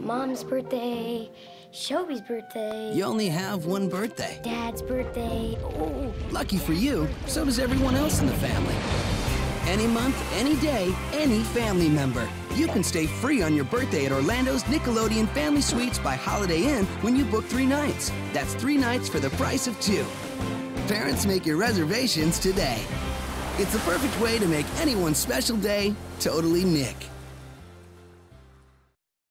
Mom's birthday, Shelby's birthday, You only have one birthday. Dad's birthday. Oh, Lucky for you, so does everyone else in the family. Any month, any day, any family member. You can stay free on your birthday at Orlando's Nickelodeon Family Suites by Holiday Inn when you book three nights. That's three nights for the price of two. Parents make your reservations today. It's the perfect way to make anyone's special day totally Nick.